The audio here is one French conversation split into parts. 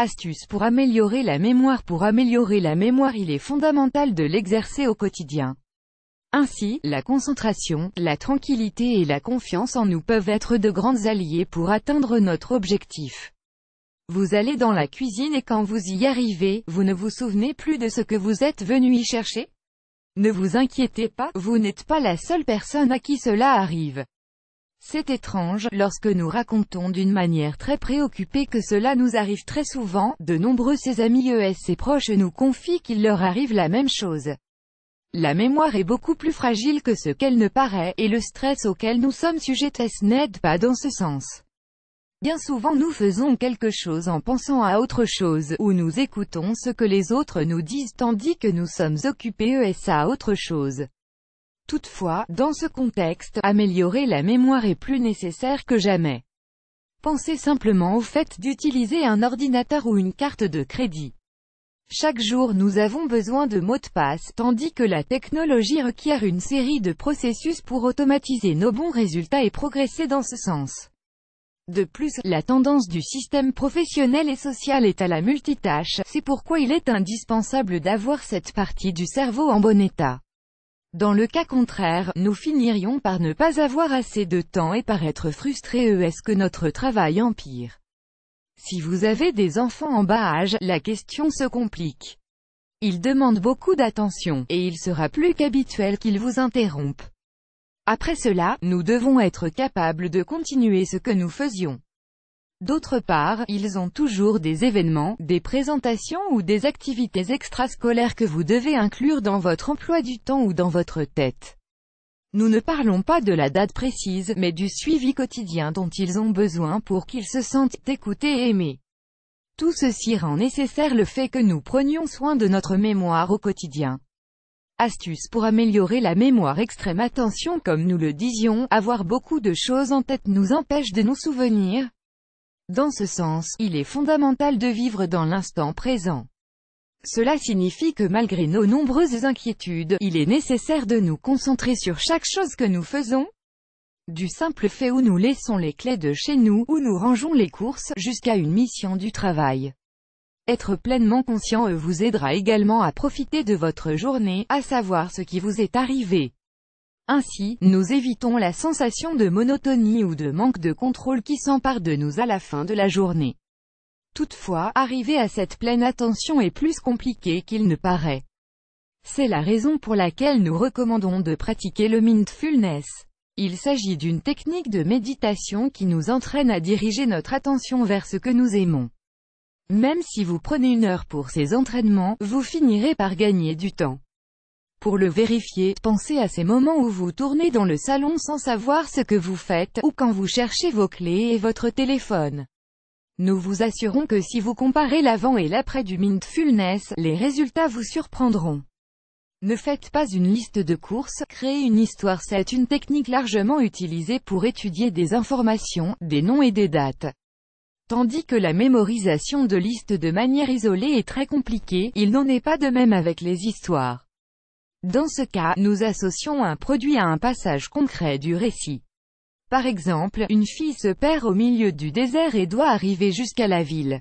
Astuce pour améliorer la mémoire Pour améliorer la mémoire il est fondamental de l'exercer au quotidien. Ainsi, la concentration, la tranquillité et la confiance en nous peuvent être de grandes alliés pour atteindre notre objectif. Vous allez dans la cuisine et quand vous y arrivez, vous ne vous souvenez plus de ce que vous êtes venu y chercher? Ne vous inquiétez pas, vous n'êtes pas la seule personne à qui cela arrive. C'est étrange, lorsque nous racontons d'une manière très préoccupée que cela nous arrive très souvent, de nombreux ses amis ES et proches nous confient qu'il leur arrive la même chose. La mémoire est beaucoup plus fragile que ce qu'elle ne paraît, et le stress auquel nous sommes sujets n'aide pas dans ce sens. Bien souvent nous faisons quelque chose en pensant à autre chose, ou nous écoutons ce que les autres nous disent tandis que nous sommes occupés ES à autre chose. Toutefois, dans ce contexte, améliorer la mémoire est plus nécessaire que jamais. Pensez simplement au fait d'utiliser un ordinateur ou une carte de crédit. Chaque jour nous avons besoin de mots de passe, tandis que la technologie requiert une série de processus pour automatiser nos bons résultats et progresser dans ce sens. De plus, la tendance du système professionnel et social est à la multitâche, c'est pourquoi il est indispensable d'avoir cette partie du cerveau en bon état. Dans le cas contraire, nous finirions par ne pas avoir assez de temps et par être frustrés est-ce que notre travail empire? Si vous avez des enfants en bas âge, la question se complique. Ils demandent beaucoup d'attention, et il sera plus qu'habituel qu'ils vous interrompent. Après cela, nous devons être capables de continuer ce que nous faisions. D'autre part, ils ont toujours des événements, des présentations ou des activités extrascolaires que vous devez inclure dans votre emploi du temps ou dans votre tête. Nous ne parlons pas de la date précise, mais du suivi quotidien dont ils ont besoin pour qu'ils se sentent écoutés et aimés. Tout ceci rend nécessaire le fait que nous prenions soin de notre mémoire au quotidien. Astuce pour améliorer la mémoire extrême attention comme nous le disions, avoir beaucoup de choses en tête nous empêche de nous souvenir. Dans ce sens, il est fondamental de vivre dans l'instant présent. Cela signifie que malgré nos nombreuses inquiétudes, il est nécessaire de nous concentrer sur chaque chose que nous faisons. Du simple fait où nous laissons les clés de chez nous, où nous rangeons les courses, jusqu'à une mission du travail. Être pleinement conscient vous aidera également à profiter de votre journée, à savoir ce qui vous est arrivé. Ainsi, nous évitons la sensation de monotonie ou de manque de contrôle qui s'empare de nous à la fin de la journée. Toutefois, arriver à cette pleine attention est plus compliqué qu'il ne paraît. C'est la raison pour laquelle nous recommandons de pratiquer le mindfulness. Il s'agit d'une technique de méditation qui nous entraîne à diriger notre attention vers ce que nous aimons. Même si vous prenez une heure pour ces entraînements, vous finirez par gagner du temps. Pour le vérifier, pensez à ces moments où vous tournez dans le salon sans savoir ce que vous faites, ou quand vous cherchez vos clés et votre téléphone. Nous vous assurons que si vous comparez l'avant et l'après du Mindfulness, les résultats vous surprendront. Ne faites pas une liste de courses, créez une histoire c'est une technique largement utilisée pour étudier des informations, des noms et des dates. Tandis que la mémorisation de listes de manière isolée est très compliquée, il n'en est pas de même avec les histoires. Dans ce cas, nous associons un produit à un passage concret du récit. Par exemple, une fille se perd au milieu du désert et doit arriver jusqu'à la ville.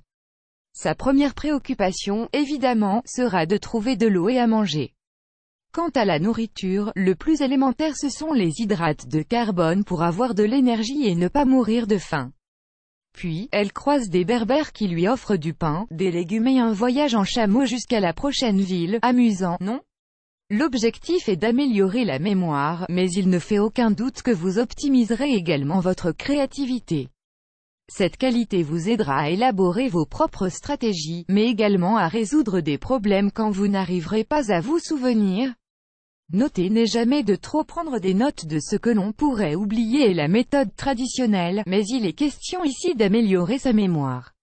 Sa première préoccupation, évidemment, sera de trouver de l'eau et à manger. Quant à la nourriture, le plus élémentaire ce sont les hydrates de carbone pour avoir de l'énergie et ne pas mourir de faim. Puis, elle croise des berbères qui lui offrent du pain, des légumes et un voyage en chameau jusqu'à la prochaine ville, amusant, non? L'objectif est d'améliorer la mémoire, mais il ne fait aucun doute que vous optimiserez également votre créativité. Cette qualité vous aidera à élaborer vos propres stratégies, mais également à résoudre des problèmes quand vous n'arriverez pas à vous souvenir. Notez n'est jamais de trop prendre des notes de ce que l'on pourrait oublier la méthode traditionnelle, mais il est question ici d'améliorer sa mémoire.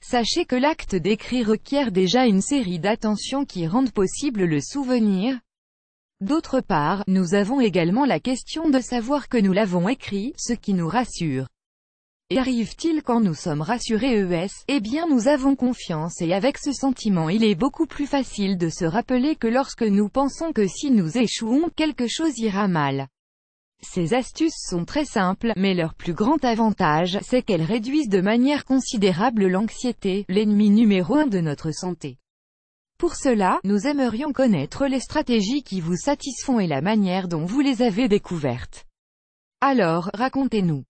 Sachez que l'acte d'écrire requiert déjà une série d'attentions qui rendent possible le souvenir. D'autre part, nous avons également la question de savoir que nous l'avons écrit, ce qui nous rassure. Et arrive-t-il quand nous sommes rassurés ES Eh bien nous avons confiance et avec ce sentiment il est beaucoup plus facile de se rappeler que lorsque nous pensons que si nous échouons, quelque chose ira mal. Ces astuces sont très simples, mais leur plus grand avantage, c'est qu'elles réduisent de manière considérable l'anxiété, l'ennemi numéro un de notre santé. Pour cela, nous aimerions connaître les stratégies qui vous satisfont et la manière dont vous les avez découvertes. Alors, racontez-nous.